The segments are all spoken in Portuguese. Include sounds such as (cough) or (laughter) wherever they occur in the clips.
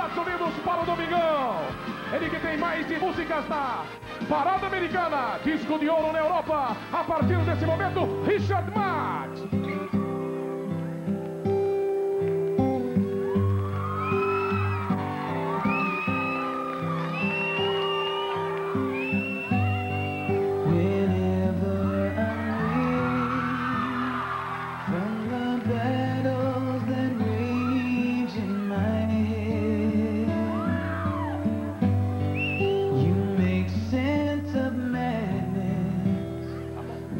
Estados Unidos para o Domingão. Ele que tem mais de músicas na Parada Americana, disco de ouro na Europa. A partir desse momento, Richard Max.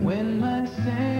When my sanity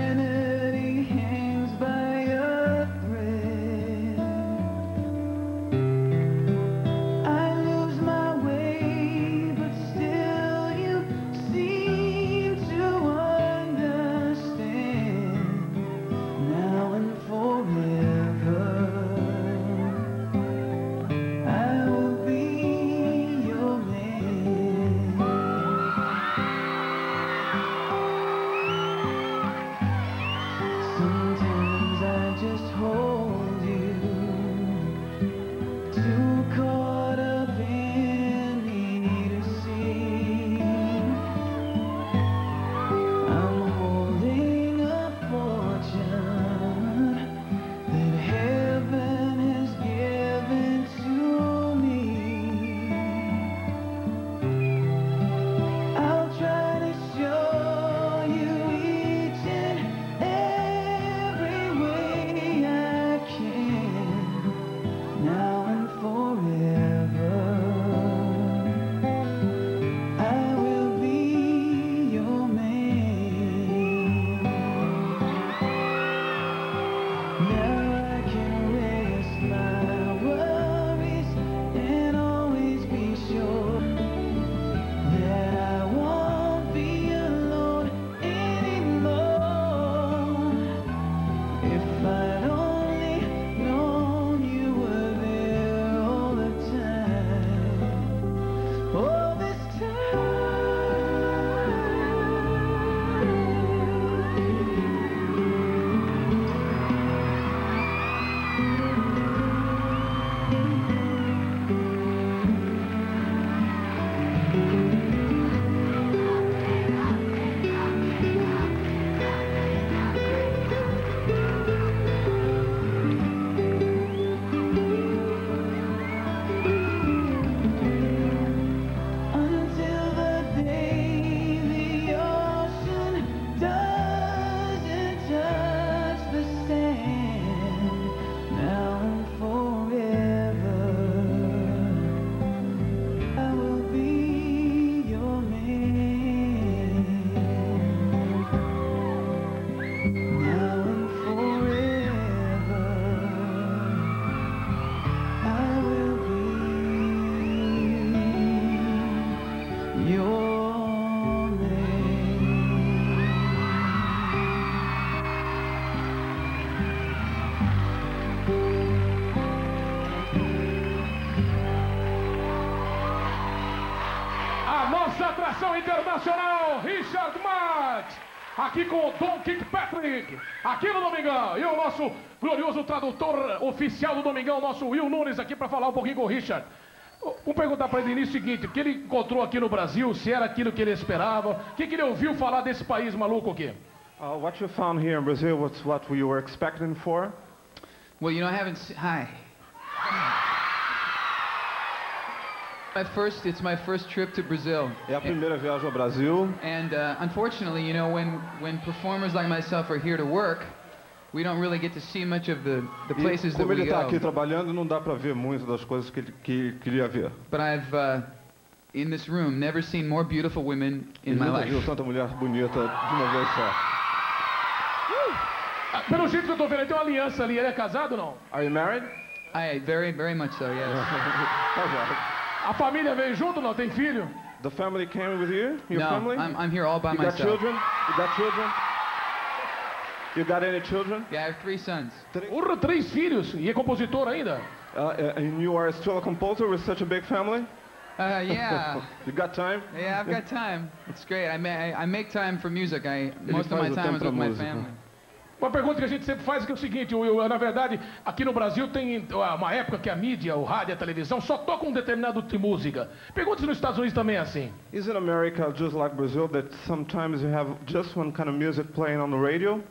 internacional, Richard Max. Aqui com o Don Kirkpatrick, aqui no Domingão. E o nosso glorioso tradutor oficial do Domingão, nosso Will Nunes, aqui para falar um pouquinho com o Richard. Vamos perguntar para ele o seguinte: o que ele encontrou aqui no Brasil, se era aquilo que ele esperava, o que, que ele ouviu falar desse país maluco aqui? Uh, what you found here in Brazil was what you were expecting for? Well, you know, I haven't. Hi. My first. It's my first trip to Brazil. É a primeira viagem ao Brasil. And uh, unfortunately, you know, when when performers like myself are here to work, we don't really get to see much of the the E places that como we ele está aqui go. trabalhando, não dá para ver muito das coisas que ele que queria ver. But I've uh, in this room never seen more beautiful women in Ele my nunca viu life. tanta mulher bonita de uma vez só. Ah, Pelo jeito que eu tô vendo, ele tem uma aliança ali. Ele é casado ou não? Are you married? I very very much so. Yes. (laughs) A família veio junto não? Tem filho? The family came with you? Your no, family? I'm I'm here all by you got myself. children? You got children? You got any children? Yeah, I have three sons. Urra, três filhos. E é compositor ainda? Uh, uh, and you are still a composer with such a big family? Uh, yeah. (laughs) you got time? Yeah, I've got time. It's great. I, ma- I, make time for music. I most of my time is with my family. Uma pergunta que a gente sempre faz é, que é o seguinte, Will, na verdade, aqui no Brasil tem uma época que a mídia, o rádio, a televisão só tocam um determinado tipo de música. Pergunta se nos Estados Unidos também é assim. Is in America just like Brazil that sometimes you have just one kind of music playing on the radio?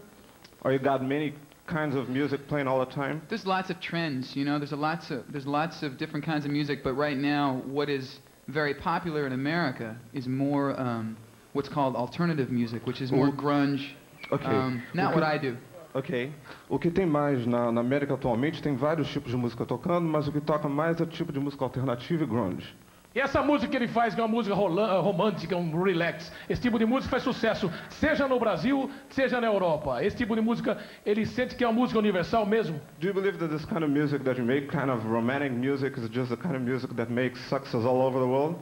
Or you got many kinds of music playing all the time? There's lots of trends, you know. There's a lots of there's lots of different kinds of music, but right now, what is very popular in America is more um, what's called alternative music, which is more grunge. Ok. Um, not o, what que, I do. ok. O que tem mais na, na América atualmente tem vários tipos de música tocando, mas o que toca mais é o tipo de música alternativa e grunge. E essa música que ele faz, que é uma música rola- romântica, um relax, esse tipo de música faz sucesso, seja no Brasil, seja na Europa. Esse tipo de música, ele sente que é uma música universal mesmo? Do you believe that this kind of music that you make, kind of romantic music, is just the kind of music that makes success all over the world?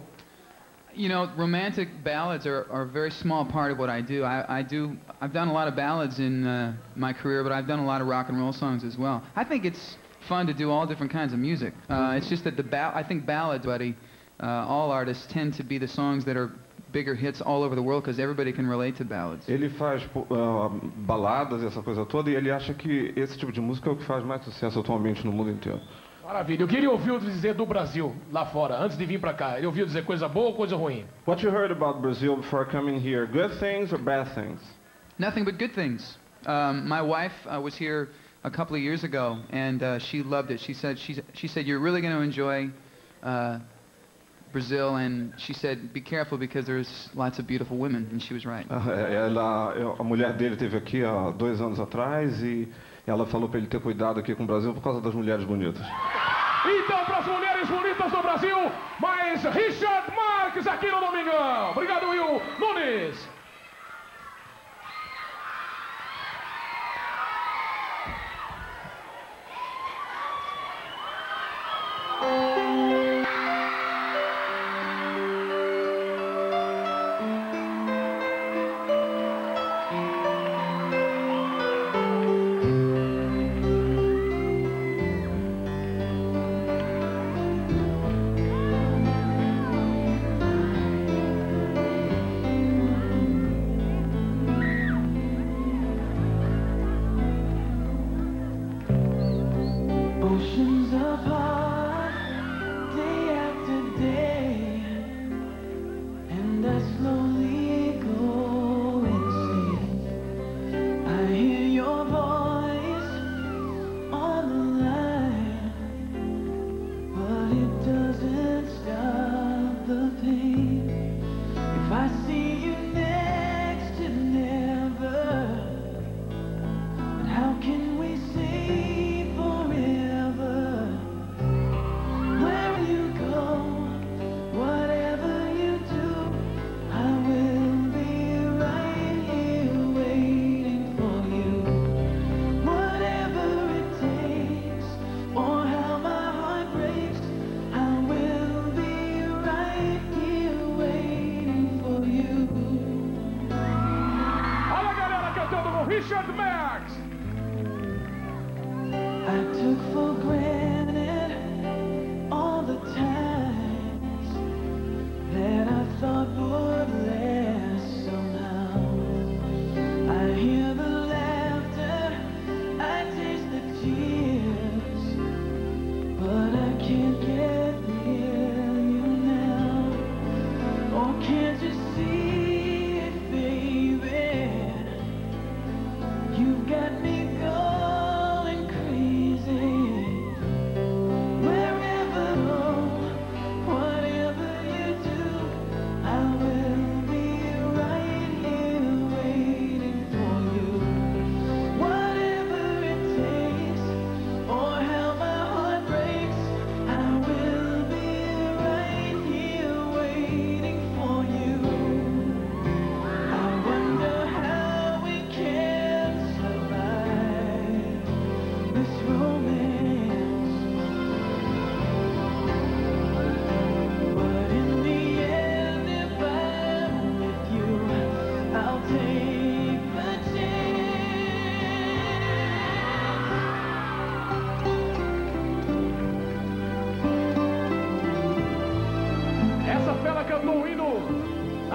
You know, romantic ballads are, are a very small part of what I do. I, I do. I've done a lot of ballads in uh, my career, but I've done a lot of rock and roll songs as well. I think it's fun to do all different kinds of music. Uh, it's just that the ba- I think ballads, buddy, uh, all artists tend to be the songs that are bigger hits all over the world because everybody can relate to ballads. Ele faz ah, baladas essa coisa toda, e ele acha que esse tipo de música é o que faz mais sucesso atualmente no mundo inteiro. Maravilha. Eu queria ouvir dizer do Brasil, lá fora, antes de vir pra cá. Ele ouviu dizer coisa boa ou coisa ruim? What you heard about Brazil before coming here, good things or bad things? Nothing but good things. Um, my wife uh, was here a couple of years ago, and uh, she loved it. She said, she, she said, you're really going to enjoy uh, Brazil, and she said, be careful because there's lots of beautiful women, and she was right. (laughs) Ela, a mulher dele esteve aqui há dois anos atrás e ela falou para ele ter cuidado aqui com o Brasil por causa das mulheres bonitas. Então, para as mulheres bonitas do Brasil, mais Richard Marques aqui no Domingão. Obrigado, Will Nunes.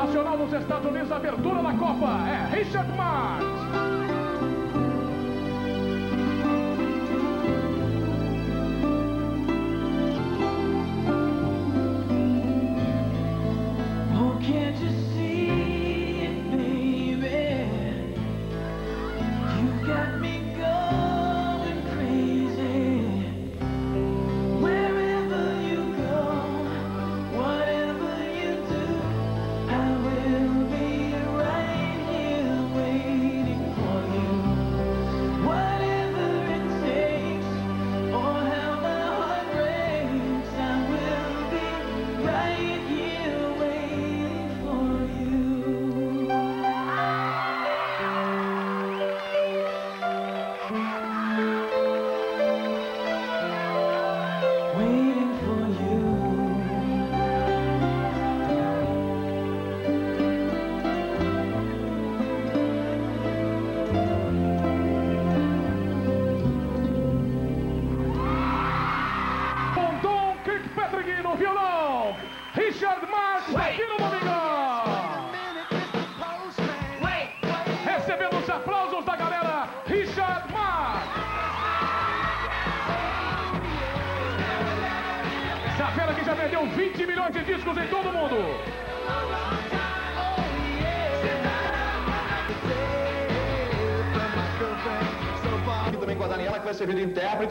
Nacional dos Estados Unidos, abertura da Copa. É Richard Marques. Vendeu 20 milhões de discos em todo mundo. Aqui também com a Daniela, que vai servir de intérprete.